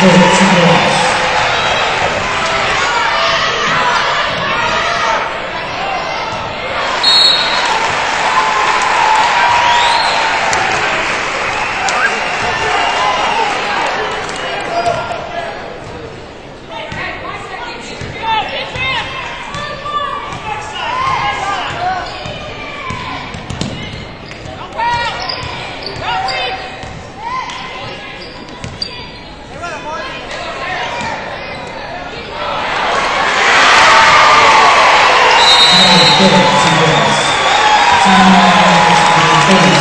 Phillips. Gracias.